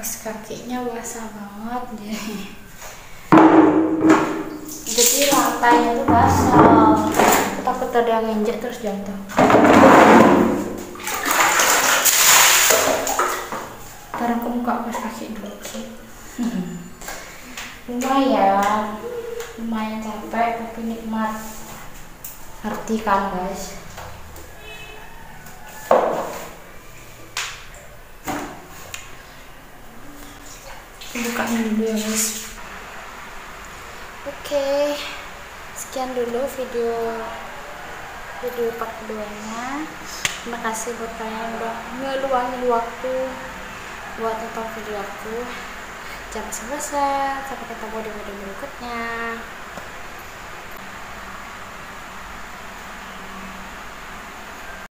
pas kakinya basah banget jadi jadi lantainya tuh basah. Aku takut ada yang nginjek terus jatuh. Ntar aku buka pas kaki dulu Ki. lumayan. Lumayan capek tapi nikmat. Ngerti kan guys ya oke sekian dulu video video part keduanya terima kasih buat kalian yang udah ngeluangin waktu buat nonton video aku. Jangan bosan sampai ketemu di video berikutnya